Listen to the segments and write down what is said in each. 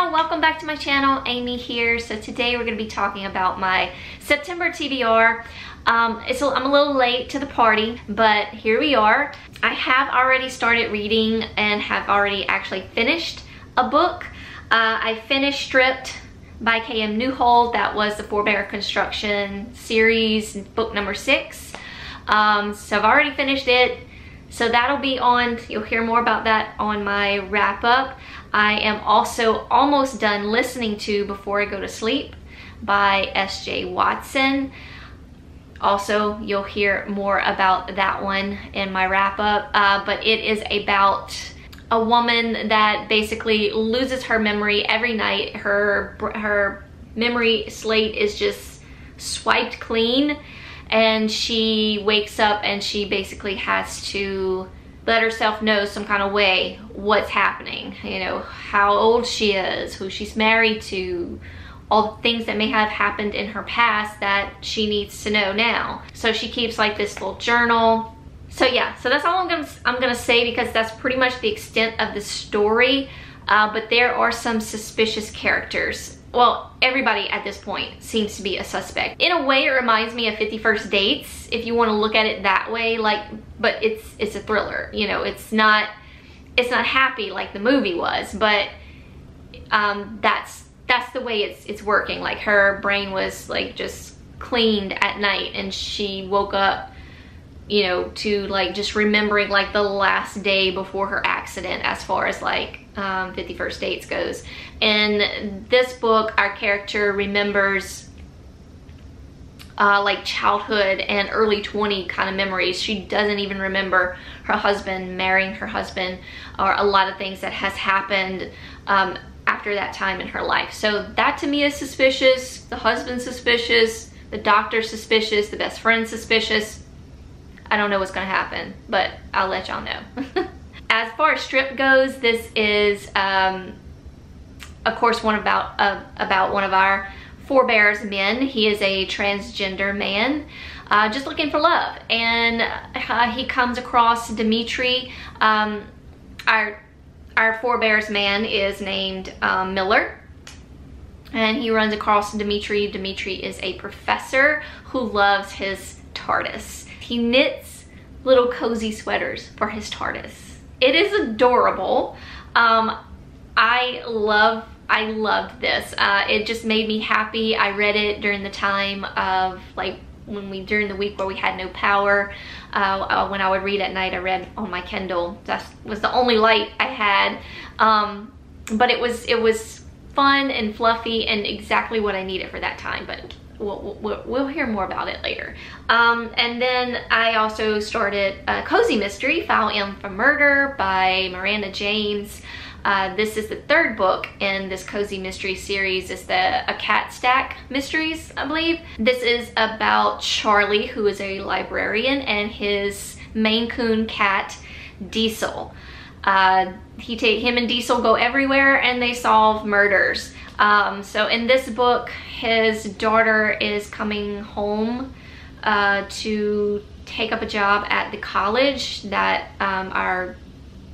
y'all, welcome back to my channel, Aimee here. So today we're gonna be talking about my September TBR. Um, it's I'm a little late to the party, but here we are. I have already started reading and have already actually finished a book. Uh, I finished Stripped by K.M. Neuhold. That was the Four Bears Construction series, book number six. Um, so I've already finished it. So that'll be on, you'll hear more about that on my wrap up. I am also almost done listening to Before I Go to Sleep by S.J. Watson. Also, you'll hear more about that one in my wrap up, uh, but it is about a woman that basically loses her memory every night. Her, her memory slate is just swiped clean and she wakes up and she basically has to let herself know some kind of way what's happening you know how old she is who she's married to all the things that may have happened in her past that she needs to know now. So she keeps like this little journal. So yeah so that's all i'm gonna i'm gonna say because that's pretty much the extent of the story. Uh, but there are some suspicious characters well, everybody at this point seems to be a suspect. In a way, it reminds me of 50 First Dates, if you want to look at it that way, like, but it's it's a thriller, you know, it's not it's not happy like the movie was, but um, that's that's the way it's it's working. Like her brain was like just cleaned at night and she woke up you know, to like just remembering like the last day before her accident as far as like um, 50 First Dates goes. In this book, our character remembers uh, like childhood and early 20 kind of memories. She doesn't even remember her husband, marrying her husband, or a lot of things that has happened um, after that time in her life. So that to me is suspicious. The husband suspicious. The doctor suspicious. The best friend suspicious I don't know what's gonna happen, but I'll let y'all know. as far as strip goes, this is, um, of course, one about uh, about one of our Four Bears men. He is a transgender man, uh, just looking for love, and uh, he comes across Dimitri. Um, our our Four Bears man is named um, Miller, and he runs across Dimitri. Dimitri is a professor who loves his TARDIS. He knits little cozy sweaters for his TARDIS. It is adorable. Um, I love I loved this. Uh, it just made me happy. I read it during the time of like when we during the week where we had no power. Uh, uh, when I would read at night, I read on my Kindle. That was the only light I had. Um, but it was it was fun and fluffy and exactly what I needed for that time. But we'll, we'll, we'll hear more about it later. Um, and then I also started a cozy mystery, File M for Murder by Miranda James. Uh, this is the third book in this cozy mystery series. It's the A Cat Stack Mysteries, I believe. This is about Charlie, who is a librarian, and his Maine Coon cat, Diesel. Uh, he take him and Diesel go everywhere and they solve murders. Um, so in this book, his daughter is coming home uh, to take up a job at the college that um, our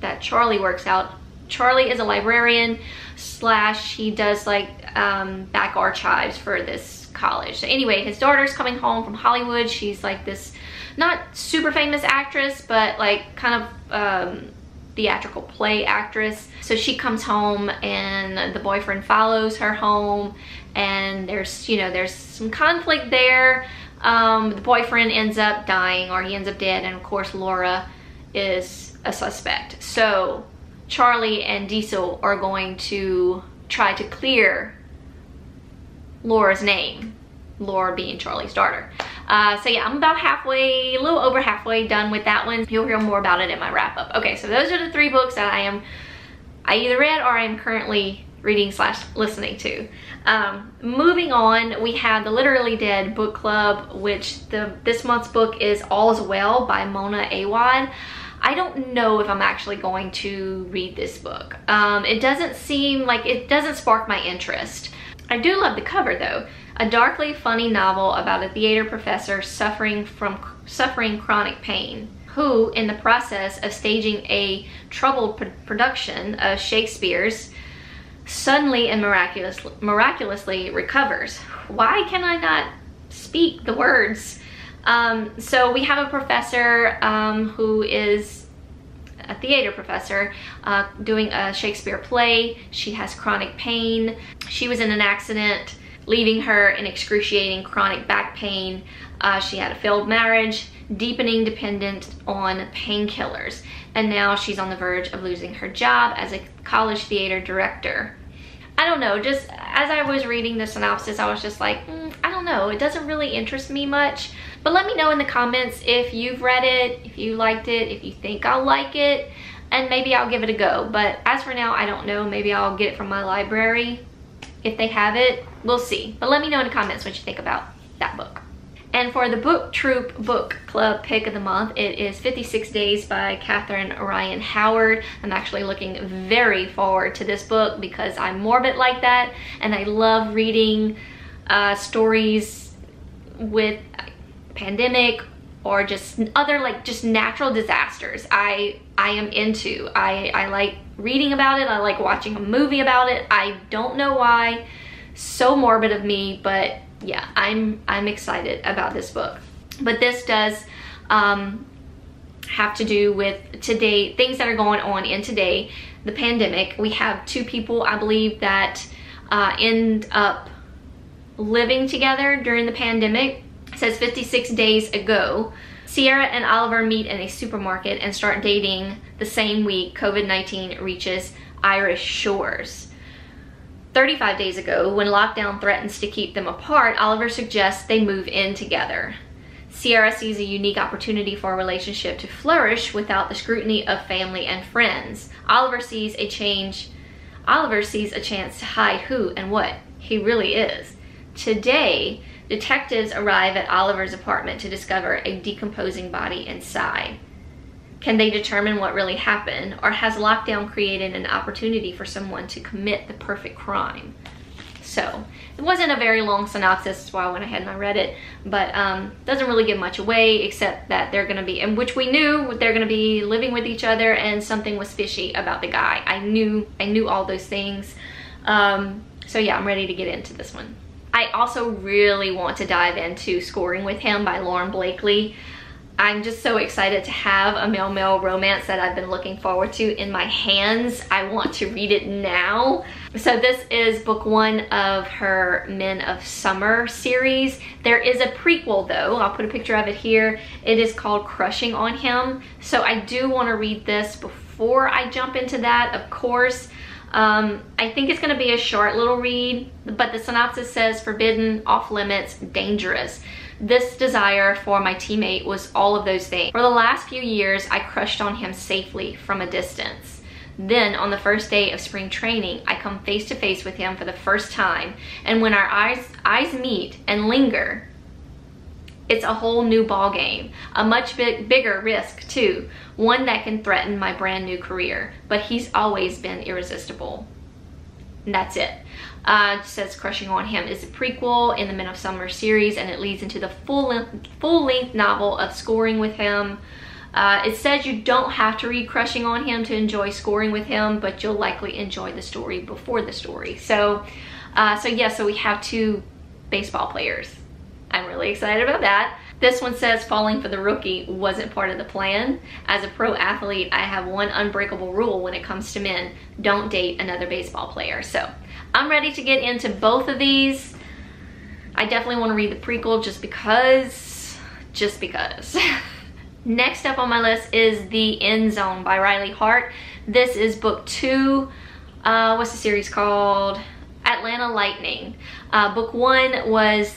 that Charlie works out. Charlie is a librarian slash he does like um, back archives for this college. So anyway, his daughter's coming home from Hollywood. She's like this not super famous actress, but like kind of um, theatrical play actress. So she comes home and the boyfriend follows her home and there's, you know, there's some conflict there. Um, the boyfriend ends up dying or he ends up dead and of course Laura is a suspect. So Charlie and Diesel are going to try to clear Laura's name, Laura being Charlie's daughter. Uh, so yeah, I'm about halfway, a little over halfway done with that one. You'll hear more about it in my wrap up. Okay, so those are the three books that I am, I either read or I am currently reading slash listening to. Um, moving on, we have the Literally Dead book club, which the this month's book is All's Well by Mona Awad. I don't know if I'm actually going to read this book. Um, it doesn't seem like, it doesn't spark my interest. I do love the cover though a darkly funny novel about a theater professor suffering from suffering chronic pain who, in the process of staging a troubled production of Shakespeare's suddenly and miraculous, miraculously recovers. Why can I not speak the words? Um, so we have a professor um, who is a theater professor uh, doing a Shakespeare play. She has chronic pain. She was in an accident leaving her in excruciating chronic back pain. Uh, she had a failed marriage, deepening dependence on painkillers, and now she's on the verge of losing her job as a college theater director. I don't know, just as I was reading the synopsis, I was just like, mm, I don't know, it doesn't really interest me much. But let me know in the comments if you've read it, if you liked it, if you think I'll like it, and maybe I'll give it a go. But as for now, I don't know. Maybe I'll get it from my library. If they have it, we'll see. But let me know in the comments what you think about that book. And for the Book Troop Book Club pick of the month, it is 56 Days by Catherine Ryan Howard. I'm actually looking very forward to this book because I'm morbid like that and I love reading uh, stories with pandemic or just other like just natural disasters I I am into. I, I like reading about it. I like watching a movie about it. I don't know why. So morbid of me, but yeah, I'm I'm excited about this book. But this does um, have to do with today, things that are going on in today, the pandemic. We have two people, I believe, that uh, end up living together during the pandemic says 56 days ago, Sierra and Oliver meet in a supermarket and start dating the same week COVID-19 reaches Irish shores. 35 days ago, when lockdown threatens to keep them apart, Oliver suggests they move in together. Sierra sees a unique opportunity for a relationship to flourish without the scrutiny of family and friends. Oliver sees a change Oliver sees a chance to hide who and what he really is. Today, detectives arrive at Oliver's apartment to discover a decomposing body inside. Can they determine what really happened, or has lockdown created an opportunity for someone to commit the perfect crime? So, it wasn't a very long synopsis, that's why I went ahead and I read it, but um, doesn't really give much away except that they're gonna be, and which we knew they're gonna be living with each other and something was fishy about the guy. I knew, I knew all those things. Um, so yeah, I'm ready to get into this one. I also really want to dive into Scoring with Him by Lauren Blakely. I'm just so excited to have a male-male romance that I've been looking forward to in my hands. I want to read it now. So this is book one of her Men of Summer series. There is a prequel though. I'll put a picture of it here. It is called Crushing on Him. So I do want to read this before I jump into that, of course. Um, I think it's going to be a short little read, but the synopsis says forbidden, off limits, dangerous. This desire for my teammate was all of those things. For the last few years, I crushed on him safely from a distance. Then, on the first day of spring training, I come face to face with him for the first time, and when our eyes, eyes meet and linger, it's a whole new ball game, a much big, bigger risk too, one that can threaten my brand new career, but he's always been irresistible. And that's it. Uh, says Crushing on Him is a prequel in the Men of Summer series and it leads into the full length, full length novel of Scoring with Him. Uh, it says you don't have to read Crushing on Him to enjoy Scoring with Him, but you'll likely enjoy the story before the story. So, uh, so yeah, so we have two baseball players I'm really excited about that. This one says falling for the rookie wasn't part of the plan. As a pro athlete, I have one unbreakable rule when it comes to men. Don't date another baseball player. So I'm ready to get into both of these. I definitely want to read the prequel just because, just because. Next up on my list is The End Zone by Riley Hart. This is book two. Uh, what's the series called? Atlanta Lightning. Uh, book one was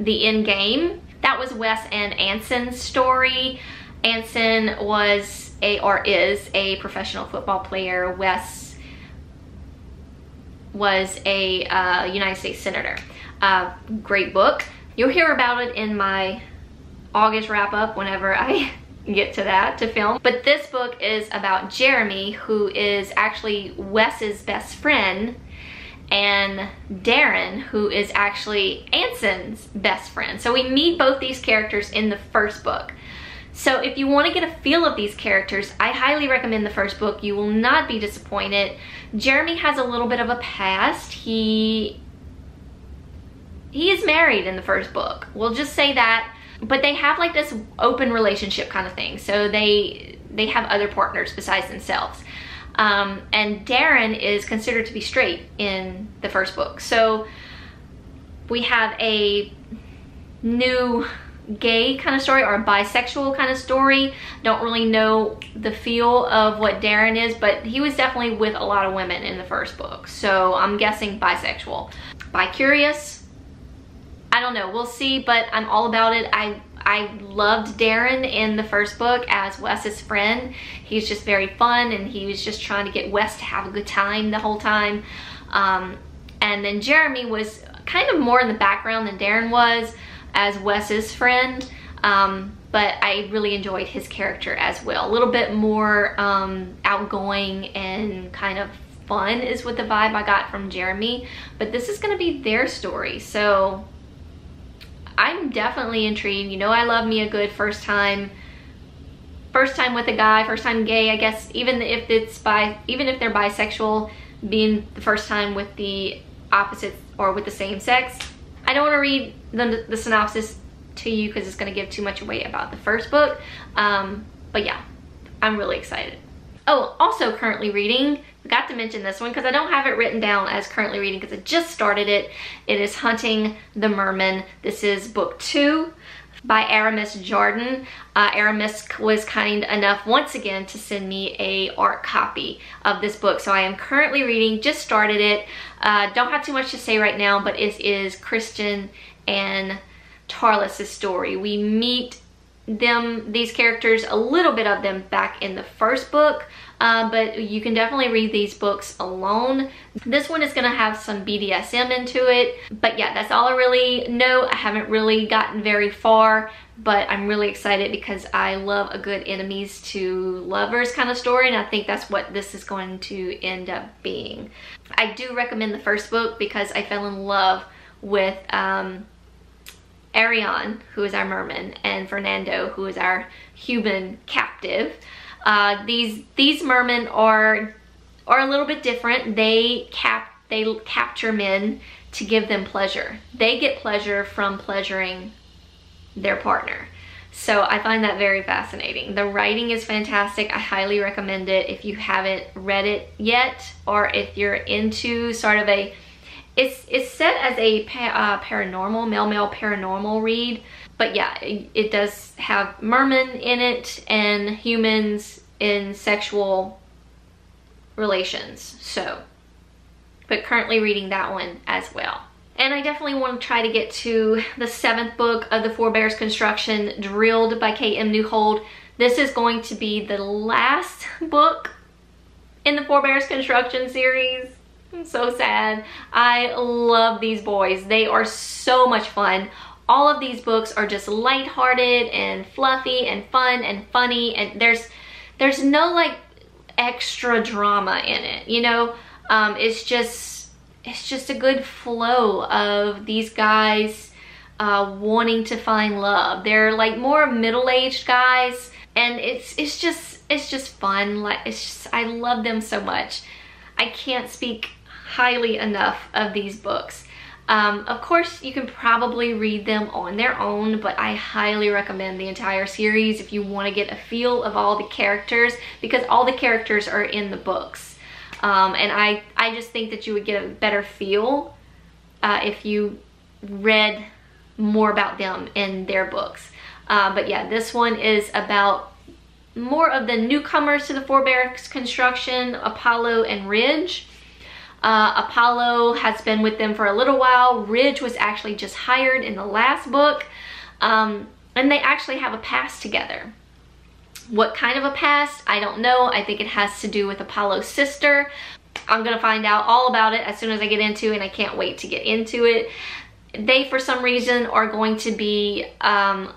the end game. That was Wes and Anson's story. Anson was a or is a professional football player. Wes was a uh, United States Senator. Uh, great book. You'll hear about it in my August wrap up whenever I get to that to film. But this book is about Jeremy, who is actually Wes's best friend and Darren, who is actually Anson's best friend. So we meet both these characters in the first book. So if you want to get a feel of these characters, I highly recommend the first book. You will not be disappointed. Jeremy has a little bit of a past. He he is married in the first book. We'll just say that. But they have like this open relationship kind of thing. So they they have other partners besides themselves. Um, and Darren is considered to be straight in the first book. So we have a new gay kind of story or a bisexual kind of story. Don't really know the feel of what Darren is, but he was definitely with a lot of women in the first book. So I'm guessing bisexual. Bi-curious? I don't know, we'll see, but I'm all about it. I I loved Darren in the first book as Wes's friend. He's just very fun and he was just trying to get Wes to have a good time the whole time. Um, and then Jeremy was kind of more in the background than Darren was as Wes's friend. Um, but I really enjoyed his character as well. A little bit more um, outgoing and kind of fun is what the vibe I got from Jeremy. But this is going to be their story. So I'm definitely intrigued. You know I love me a good first time first time with a guy, first time gay, I guess even if it's by even if they're bisexual, being the first time with the opposite or with the same sex. I don't want to read the, the synopsis to you because it's going to give too much away about the first book. Um, but yeah, I'm really excited. Oh, also currently reading, forgot to mention this one because I don't have it written down as currently reading because I just started it. It is Hunting the Merman. This is book two by Aramis Jordan. Uh, Aramis was kind enough once again to send me a ARC copy of this book. So I am currently reading, just started it. Uh, don't have too much to say right now, but it is Christian and Tarlis' story. We meet them, these characters, a little bit of them back in the first book, uh, but you can definitely read these books alone. This one is gonna have some BDSM into it, but yeah, that's all I really know. I haven't really gotten very far, but I'm really excited because I love a good enemies to lovers kind of story, and I think that's what this is going to end up being. I do recommend the first book because I fell in love with um, Arion, who is our merman, and Fernando, who is our human captive. Uh, these these mermen are are a little bit different. They cap they capture men to give them pleasure. They get pleasure from pleasuring their partner. So I find that very fascinating. The writing is fantastic. I highly recommend it if you haven't read it yet or if you're into sort of a it's, it's set as a uh, paranormal, male-male paranormal read. But yeah, it, it does have mermen in it and humans in sexual relations. So, but currently reading that one as well. And I definitely want to try to get to the seventh book of the Four Bears Construction, Drilled by K.M. Neuhold. This is going to be the last book in the Four Bears Construction series. I'm so sad. I love these boys. They are so much fun. All of these books are just lighthearted and fluffy and fun and funny and there's there's no like extra drama in it, you know? Um, it's just it's just a good flow of these guys uh, wanting to find love. They're like more middle-aged guys and it's it's just it's just fun. Like it's just I love them so much. I can't speak highly enough of these books. Um, of course, you can probably read them on their own, but I highly recommend the entire series if you want to get a feel of all the characters because all the characters are in the books. Um, and I, I just think that you would get a better feel uh, if you read more about them in their books. Uh, but yeah, this one is about more of the newcomers to the Four Bears construction, Apollo and Ridge. Uh, Apollo has been with them for a little while. Ridge was actually just hired in the last book. Um, and they actually have a past together. What kind of a past? I don't know. I think it has to do with Apollo's sister. I'm going to find out all about it as soon as I get into it and I can't wait to get into it. They, for some reason, are going to be um,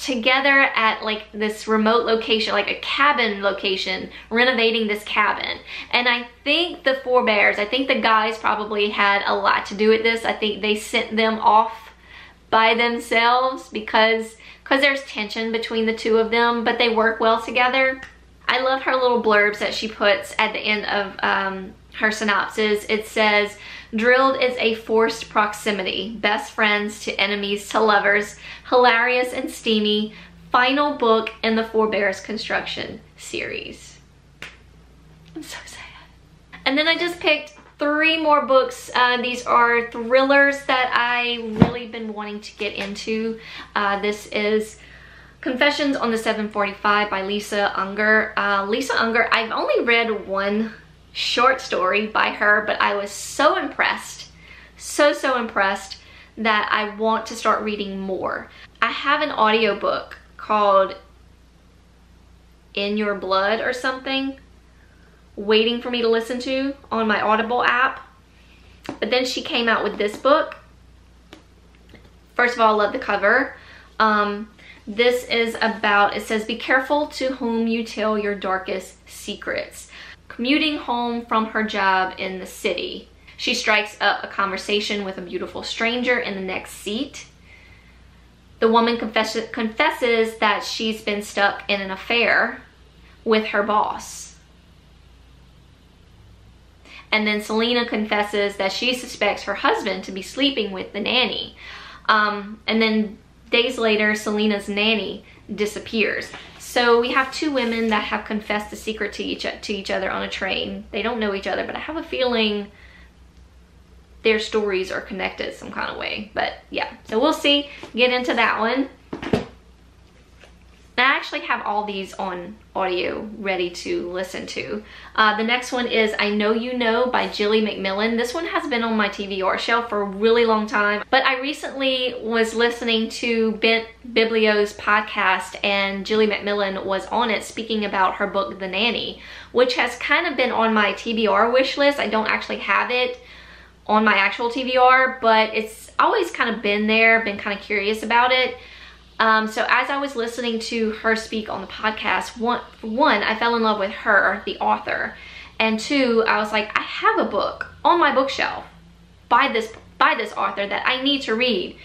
together at like this remote location, like a cabin location, renovating this cabin. And I think the Four Bears, I think the guys probably had a lot to do with this. I think they sent them off by themselves because because there's tension between the two of them, but they work well together. I love her little blurbs that she puts at the end of um, her synopsis. It says, Drilled is a forced proximity, best friends to enemies to lovers, hilarious and steamy, final book in the Four Bears construction series. I'm so sad. And then I just picked three more books. Uh, these are thrillers that I really been wanting to get into. Uh, this is Confessions on the 745 by Lisa Unger. Uh, Lisa Unger, I've only read one short story by her, but I was so impressed, so, so impressed that I want to start reading more. I have an audiobook called In Your Blood or something waiting for me to listen to on my Audible app. But then she came out with this book. First of all, I love the cover. Um, this is about, it says, be careful to whom you tell your darkest secrets. Commuting home from her job in the city, she strikes up a conversation with a beautiful stranger in the next seat. The woman confesses, confesses that she's been stuck in an affair with her boss and then Selena confesses that she suspects her husband to be sleeping with the nanny. Um, and then days later, Selena's nanny disappears. So we have two women that have confessed the secret to each, to each other on a train. They don't know each other, but I have a feeling their stories are connected some kind of way. But yeah, so we'll see. Get into that one. I actually have all these on audio ready to listen to. Uh, the next one is I Know You Know by Gilly Macmillan. This one has been on my TBR shelf for a really long time, but I recently was listening to Bent Biblio's podcast and Gilly Macmillan was on it speaking about her book, The Nanny, which has kind of been on my TBR wish list. I don't actually have it on my actual TBR, but it's always kind of been there, been kind of curious about it. Um, so as I was listening to her speak on the podcast, one, one, I fell in love with her, the author, and two, I was like, I have a book on my bookshelf by this by this author that I need to read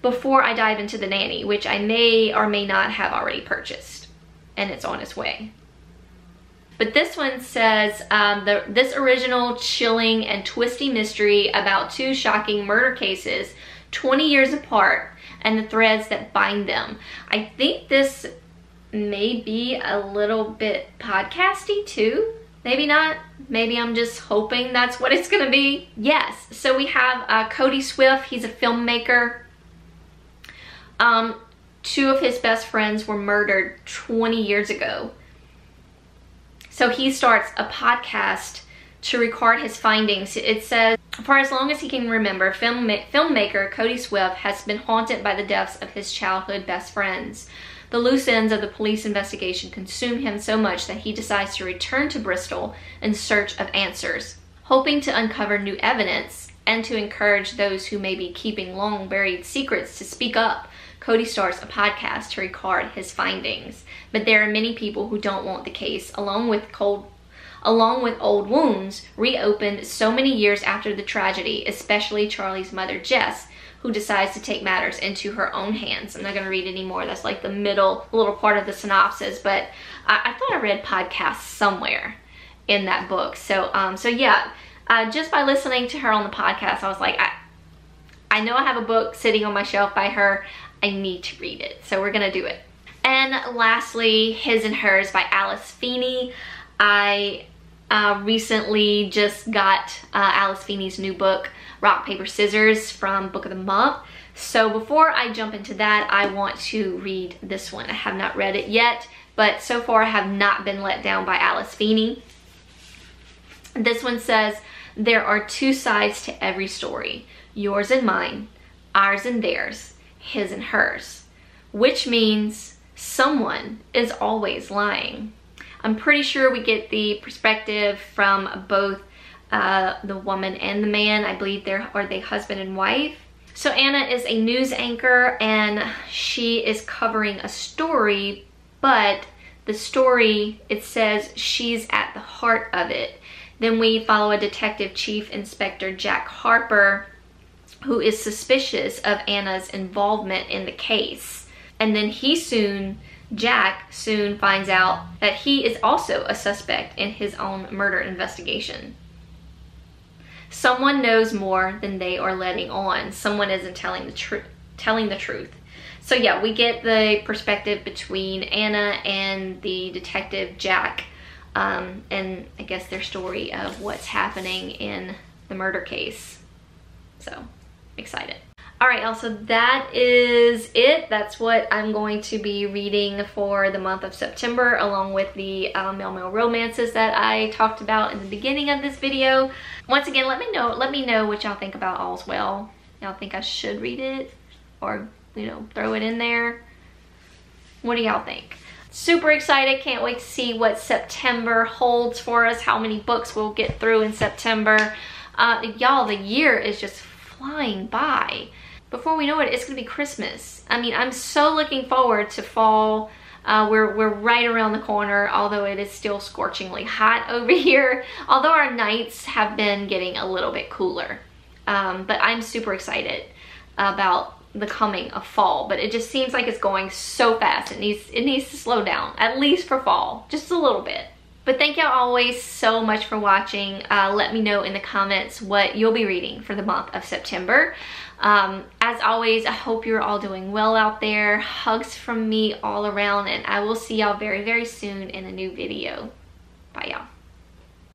before I dive into The Nanny, which I may or may not have already purchased, and it's on its way. But this one says, um, the, this original chilling and twisty mystery about two shocking murder cases 20 years apart and the threads that bind them. I think this may be a little bit podcasty too. Maybe not. Maybe I'm just hoping that's what it's gonna be. Yes, so we have uh, Cody Swift. He's a filmmaker. Um, two of his best friends were murdered 20 years ago. So he starts a podcast to record his findings. It says, for as long as he can remember, film, filmmaker Cody Swift has been haunted by the deaths of his childhood best friends. The loose ends of the police investigation consume him so much that he decides to return to Bristol in search of answers, hoping to uncover new evidence and to encourage those who may be keeping long buried secrets to speak up. Cody starts a podcast to record his findings. But there are many people who don't want the case, along with cold along with old wounds, reopened so many years after the tragedy, especially Charlie's mother, Jess, who decides to take matters into her own hands. I'm not going to read anymore. That's like the middle little part of the synopsis, but I, I thought I read podcasts somewhere in that book. So, um, so yeah, uh, just by listening to her on the podcast, I was like, I, I know I have a book sitting on my shelf by her. I need to read it. So we're going to do it. And lastly, His and Hers by Alice Feeney. I uh, recently just got uh, Alice Feeney's new book, Rock, Paper, Scissors from Book of the Month. So before I jump into that, I want to read this one. I have not read it yet, but so far I have not been let down by Alice Feeney. This one says, there are two sides to every story, yours and mine, ours and theirs, his and hers, which means someone is always lying. I'm pretty sure we get the perspective from both uh, the woman and the man. I believe they're are they husband and wife. So Anna is a news anchor and she is covering a story, but the story, it says she's at the heart of it. Then we follow a detective chief inspector, Jack Harper, who is suspicious of Anna's involvement in the case. And then he soon, Jack soon finds out that he is also a suspect in his own murder investigation. Someone knows more than they are letting on. Someone isn't telling the truth telling the truth. So yeah, we get the perspective between Anna and the detective Jack um, and I guess their story of what's happening in the murder case. So excited. All right, also that is it. That's what I'm going to be reading for the month of September, along with the uh, Male Male Romances that I talked about in the beginning of this video. Once again, let me know. Let me know what y'all think about All's Well. Y'all think I should read it, or you know, throw it in there. What do y'all think? Super excited. Can't wait to see what September holds for us. How many books we'll get through in September. Uh, y'all, the year is just flying by before we know it, it's gonna be Christmas. I mean, I'm so looking forward to fall. Uh, we're, we're right around the corner, although it is still scorchingly hot over here. Although our nights have been getting a little bit cooler. Um, but I'm super excited about the coming of fall, but it just seems like it's going so fast. It needs, it needs to slow down, at least for fall, just a little bit. But thank y'all always so much for watching. Uh, let me know in the comments what you'll be reading for the month of September. Um, as always, I hope you're all doing well out there. Hugs from me all around, and I will see y'all very, very soon in a new video. Bye, y'all.